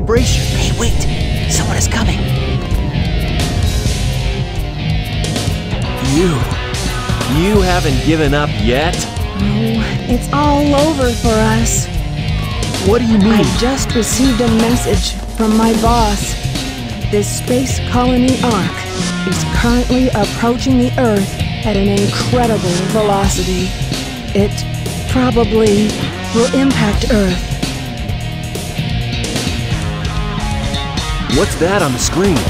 vibration? Hey, wait! Someone is coming. You. You haven't given up yet? Oh, it's all over for us. What do you mean? I just received a message from my boss. This space colony Ark is currently approaching the Earth at an incredible velocity. It probably will impact Earth. What's that on the screen?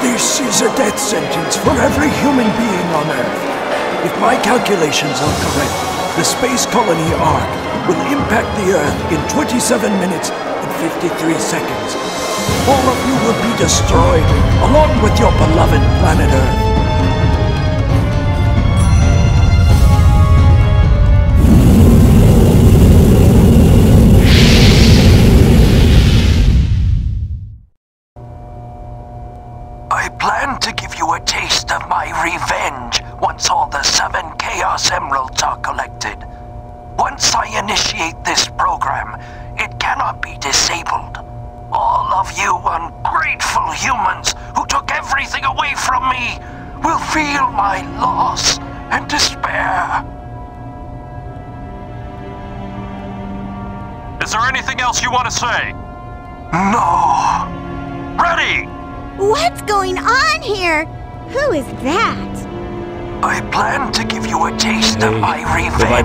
This is a death sentence for every human being on Earth. If my calculations are correct, the space colony Ark will impact the Earth in 27 minutes and 53 seconds. All of you will be destroyed, along with your beloved planet Earth.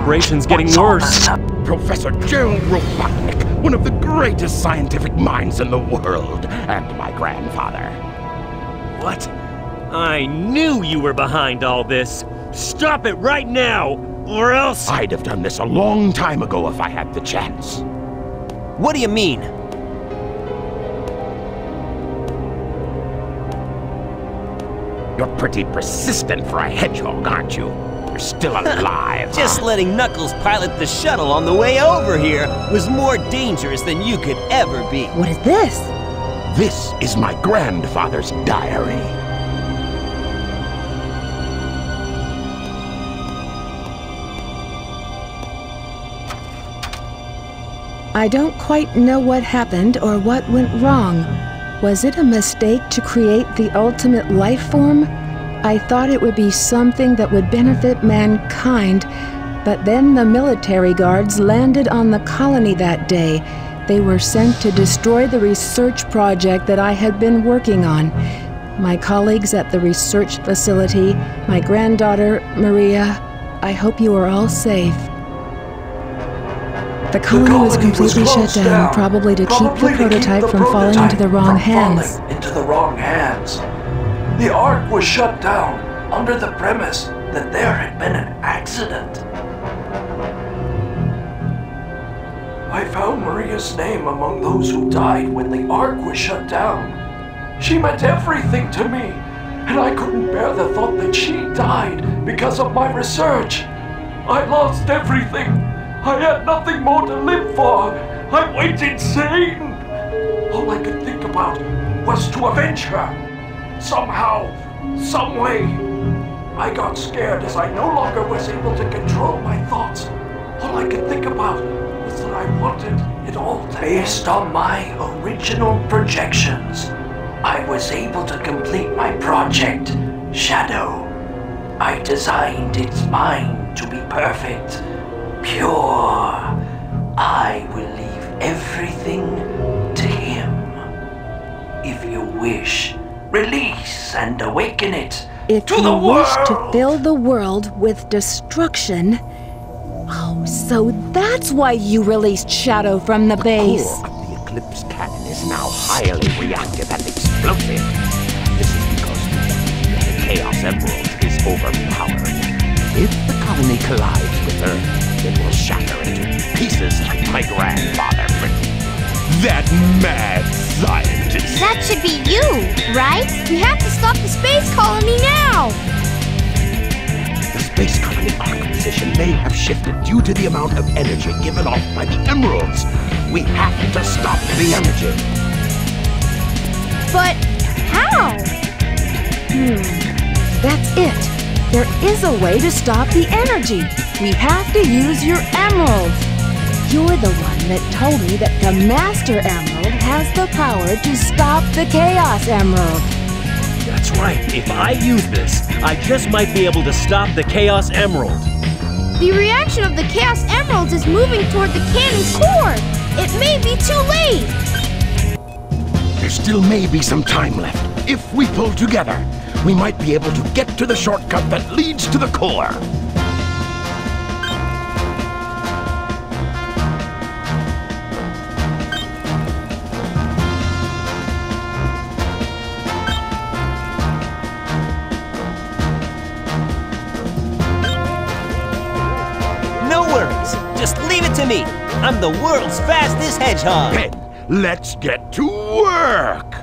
Vibration's getting once all worse. Professor Gerald Robotnik, one of the greatest scientific minds in the world, and my grandfather. What? I knew you were behind all this. Stop it right now, or else. I'd have done this a long time ago if I had the chance. What do you mean? You're pretty persistent for a hedgehog, aren't you? You're still alive. Just huh? letting Knuckles pilot the shuttle on the way over here was more dangerous than you could ever be. What is this? This is my grandfather's diary. I don't quite know what happened or what went wrong. Was it a mistake to create the ultimate life form? I thought it would be something that would benefit mankind, but then the military guards landed on the colony that day. They were sent to destroy the research project that I had been working on. My colleagues at the research facility, my granddaughter, Maria, I hope you are all safe. The colony, was colony was completely shut down, down, probably to keep probably the to keep prototype the from falling into the prototype wrong from hands. falling Into the wrong hands. The Ark was shut down under the premise that there had been an accident. I found Maria's name among those who died when the Ark was shut down. She meant everything to me, and I couldn't bear the thought that she died because of my research. I lost everything. I had nothing more to live for. I went insane. All I could think about was to avenge her. Somehow, some way. I got scared as I no longer was able to control my thoughts. All I could think about was that I wanted it all Based on my original projections, I was able to complete my project, Shadow. I designed its mind to be perfect, pure. I will leave everything to him. If you wish, Release and awaken it. If to you wish to fill the world with destruction. Oh, so that's why you released Shadow from the base. The core of the Eclipse cannon is now highly reactive and explosive. This is because the Chaos Emerald is overpowered. If the colony collides with Earth, it will shatter into pieces like my grandfather. That mad scientist. That should be you, right? We have to stop the space colony now! The space colony Ark position may have shifted due to the amount of energy given off by the emeralds. We have to stop the energy. But how? Hmm. That's it. There is a way to stop the energy. We have to use your emerald. You're the one that told me that the Master Emerald has the power to stop the Chaos Emerald. That's right. If I use this, I just might be able to stop the Chaos Emerald. The reaction of the Chaos Emeralds is moving toward the cannon's core. It may be too late. There still may be some time left. If we pull together, we might be able to get to the shortcut that leads to the core. I'm the world's fastest hedgehog. Then, let's get to work!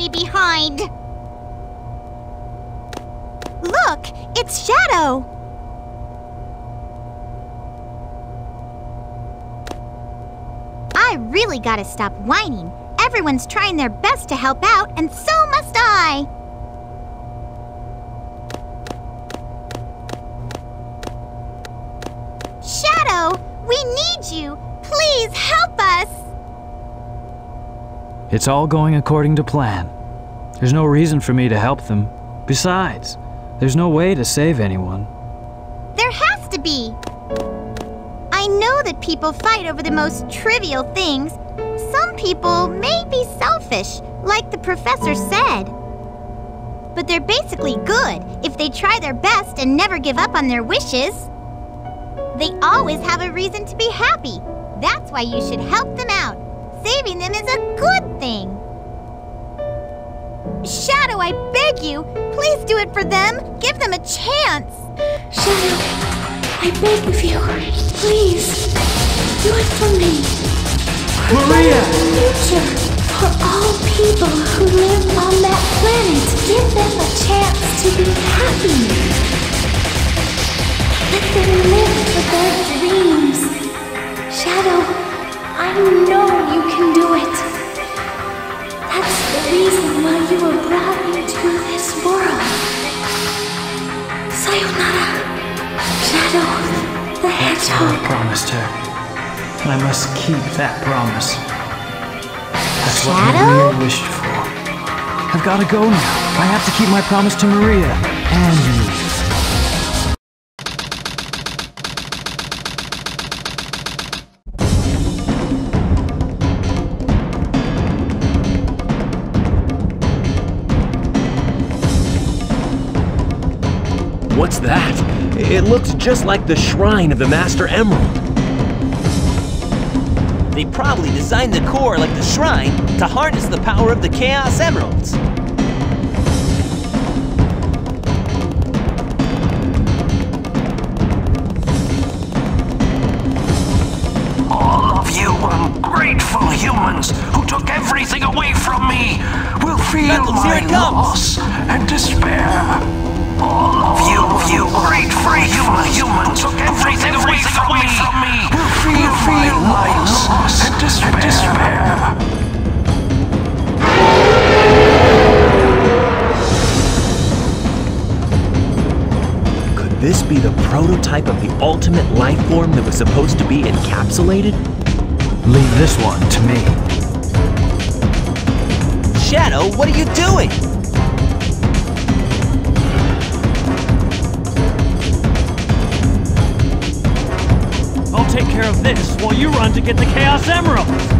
Me behind. Look, it's Shadow. I really gotta stop whining. Everyone's trying their best to help out, and so must I. Shadow, we need you. Please help us. It's all going according to plan. There's no reason for me to help them. Besides, there's no way to save anyone. There has to be. I know that people fight over the most trivial things. People may be selfish, like the professor said. But they're basically good if they try their best and never give up on their wishes. They always have a reason to be happy. That's why you should help them out. Saving them is a good thing. Shadow, I beg you, please do it for them. Give them a chance. Shadow, I beg of you, please, do it for me. For Maria! future, for all people who live on that planet, give them a chance to be happy. Let them live for their dreams. Shadow, I know you can do it. That's the reason why you were brought into this world. Sayonara, Shadow, the Hedgehog. I Hedgehog. promised her. And I must keep that promise. That's what Shadow? Maria wished for. I've got to go now. I have to keep my promise to Maria and you. What's that? It looks just like the shrine of the Master Emerald. They probably designed the core like the shrine to harness the power of the Chaos Emeralds. All of you ungrateful humans who took everything away from me will feel Knuckles, my loss and despair. All of you, you grateful human humans took everything away from me feel my loss and despair. Could this be the prototype of the ultimate life form that was supposed to be encapsulated? Leave this one to me. Shadow, what are you doing? While you run to get the Chaos Emeralds!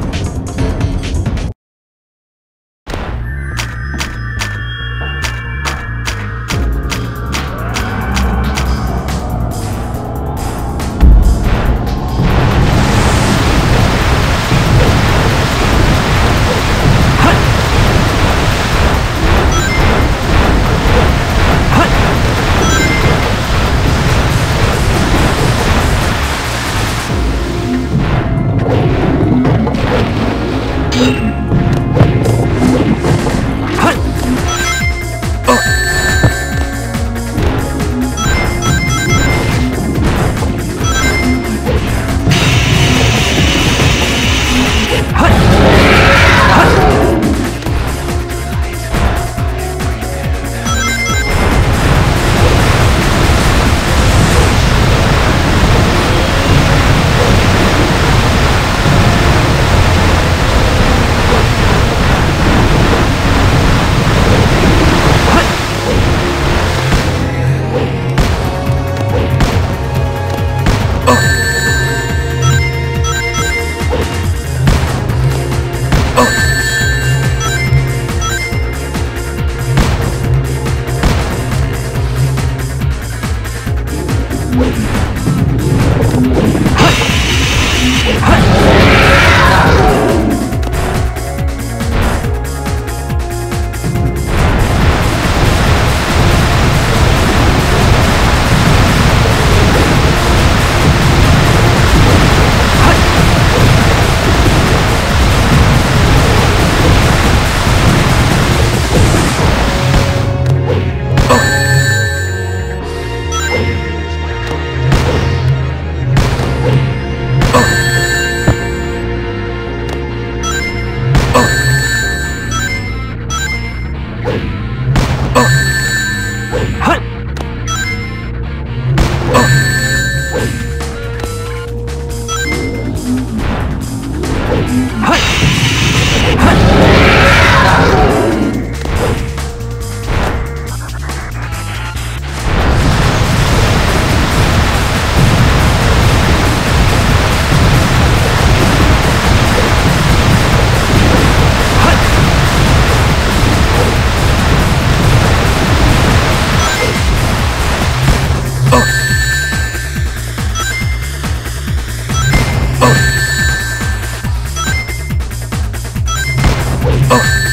Hey!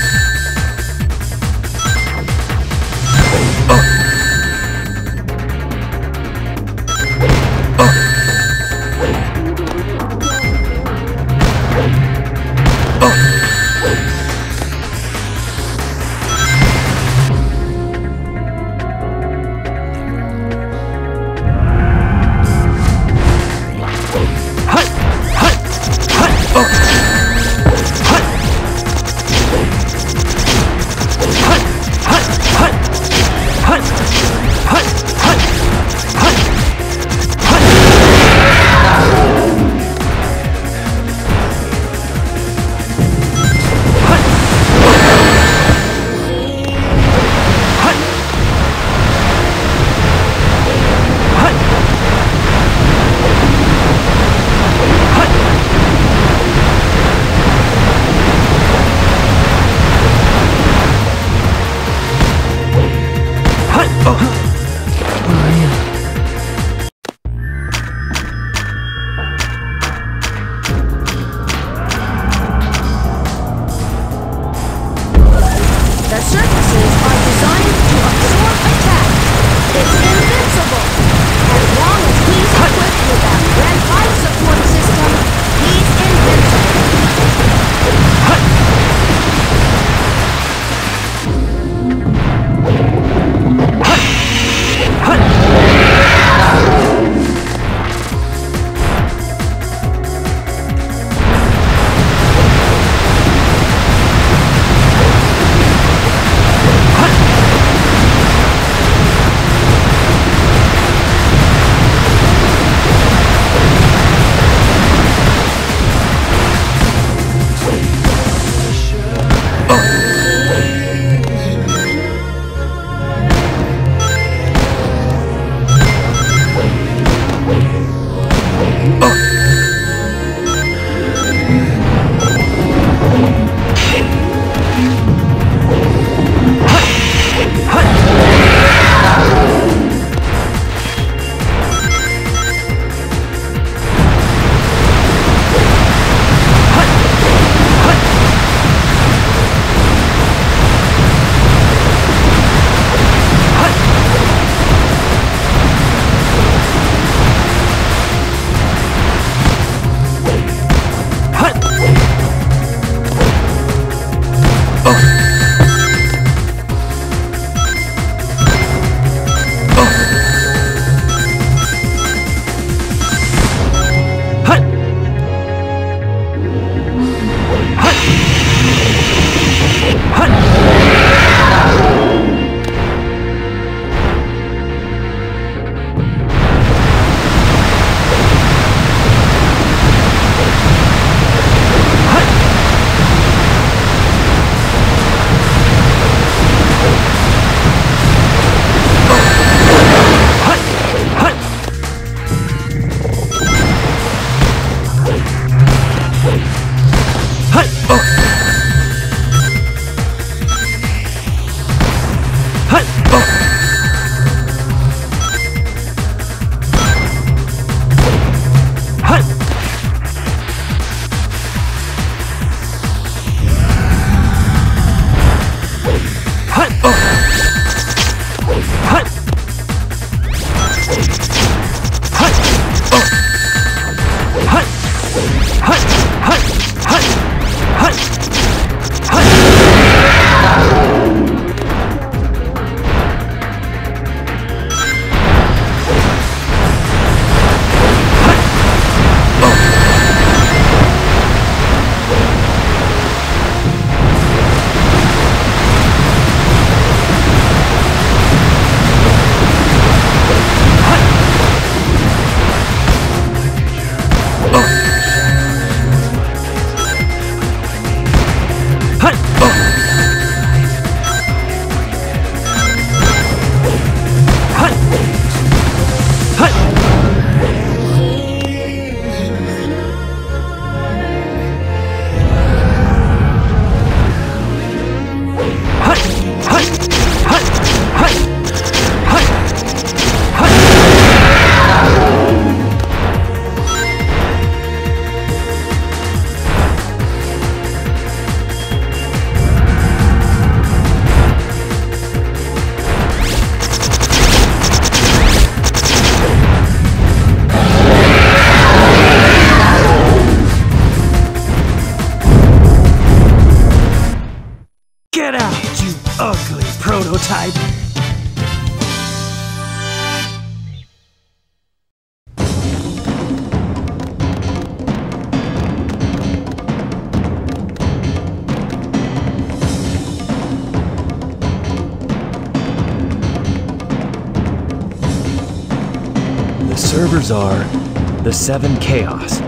Servers are the seven chaos.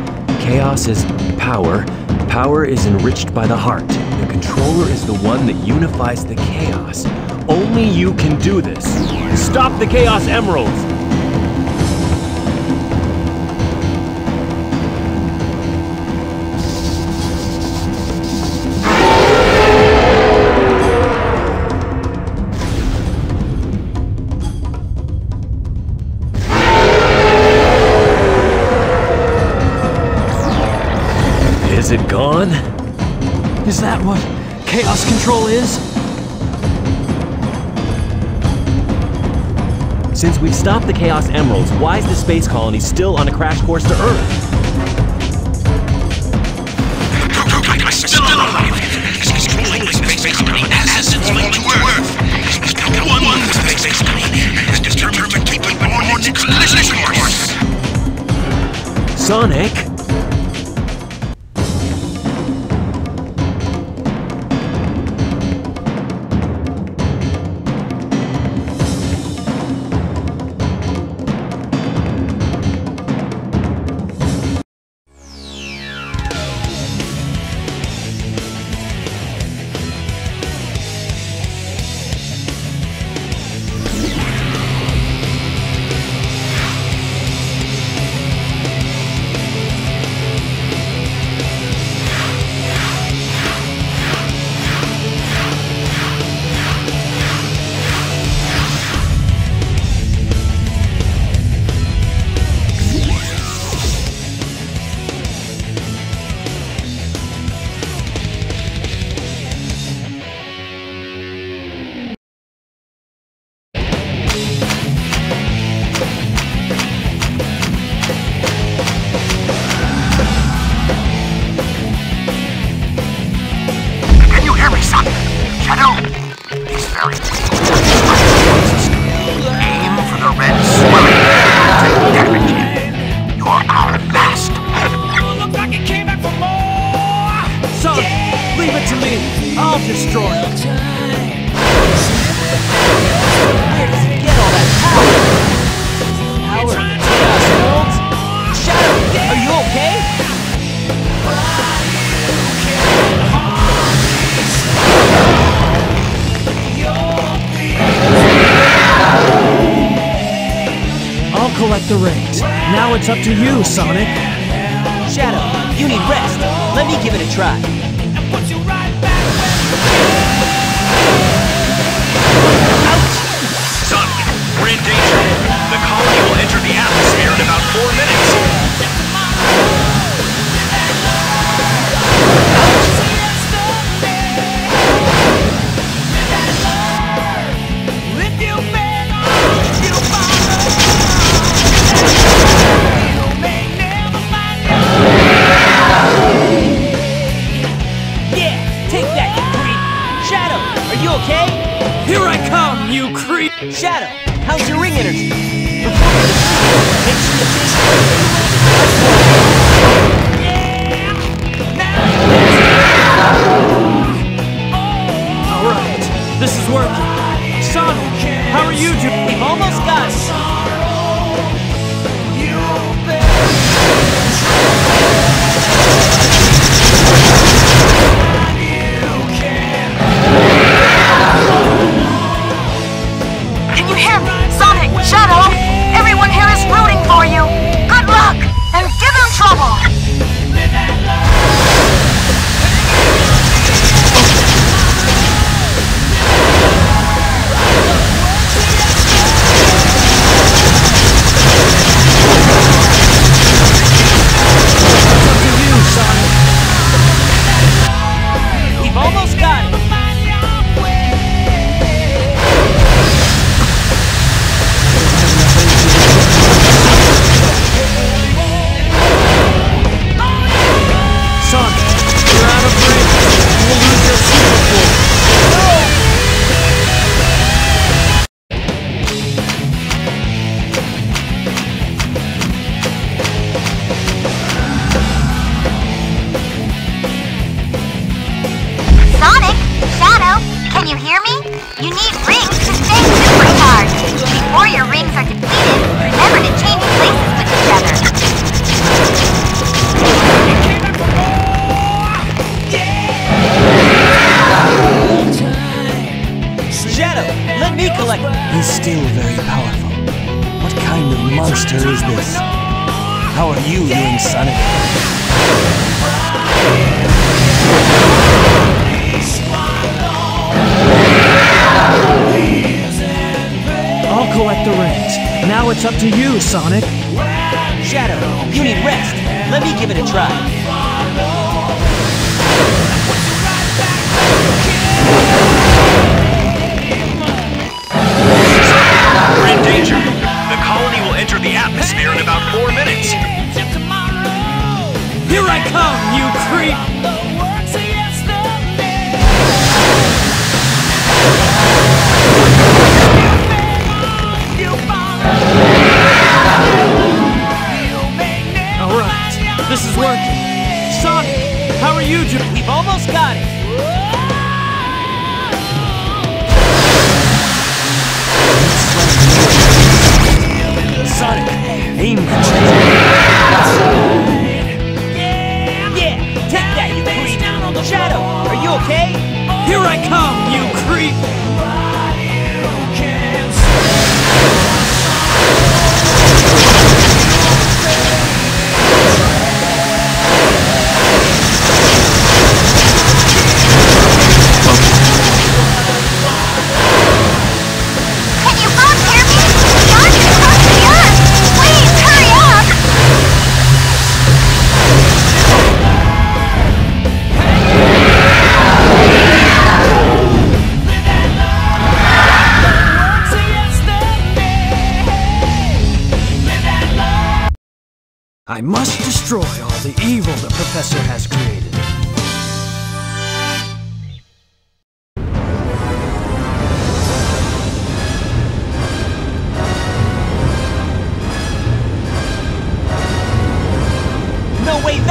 Chaos is power. Power is enriched by the heart. The controller is the one that unifies the chaos. Only you can do this. Stop the Chaos Emeralds! Is that what chaos control is? Since we've stopped the Chaos Emeralds, why is the space colony still on a crash course to Earth? Still alive. Space colony to Earth. One space colony is determined to keep on its collision course. Sonic?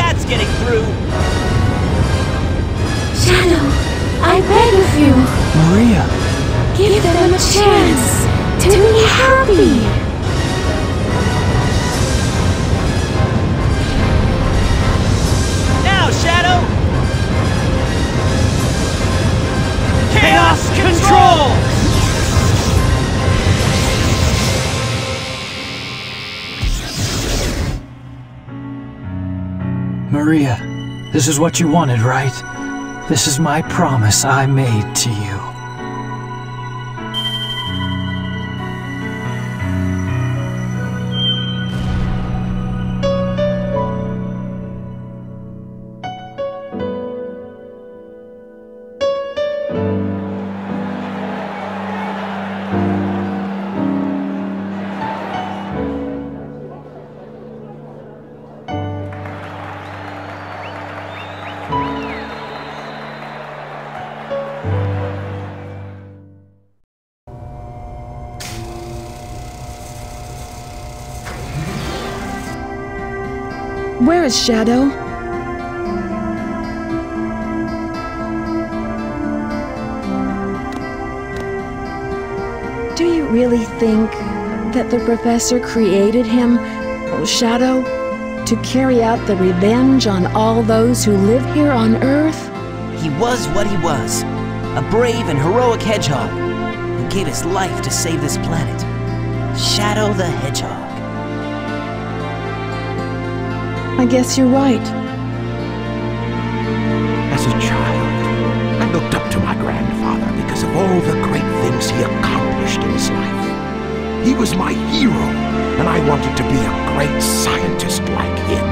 That's getting through. Shadow, I beg of you, Maria, give them a chance to be happy. Maria, this is what you wanted, right? This is my promise I made to you. Shadow? Do you really think that the professor created him, oh, Shadow, to carry out the revenge on all those who live here on Earth? He was what he was a brave and heroic hedgehog who gave his life to save this planet. Shadow the Hedgehog. I guess you're right. As a child, I looked up to my grandfather because of all the great things he accomplished in his life. He was my hero, and I wanted to be a great scientist like him.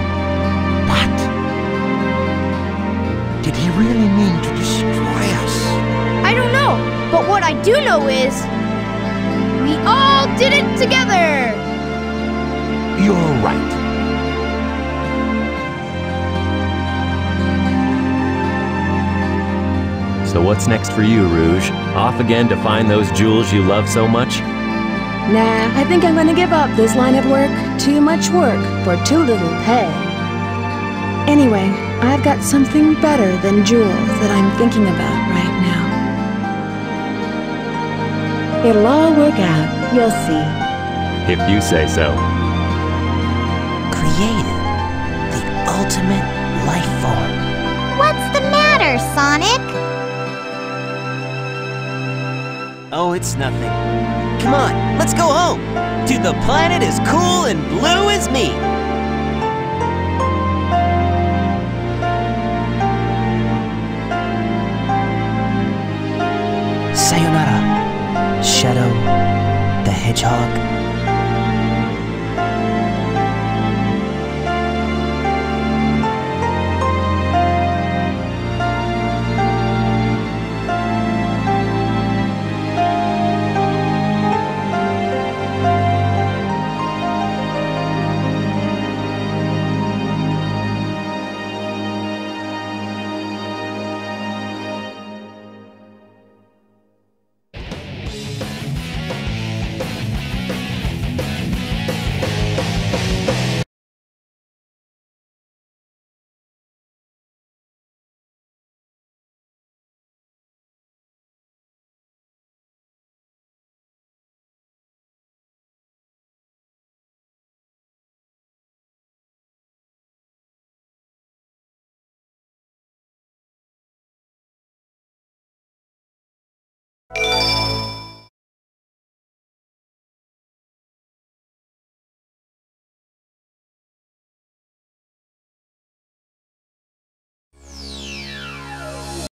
But did he really mean to destroy us? I don't know, but what I do know is we all did it together. You're right. So what's next for you, Rouge? Off again to find those jewels you love so much? Nah, I think I'm gonna give up this line of work. Too much work for too little pay. Anyway, I've got something better than jewels that I'm thinking about right now. It'll all work out. You'll see. If you say so. Created the ultimate life form. What's the matter, Sonic? Oh, it's nothing. Come on, let's go home. To the planet as cool and blue as me. Sayonara, Shadow the Hedgehog.